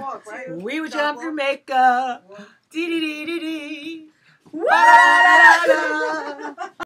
walk, right? We would Jump jump Jamaica. Dee dee dee dee dee.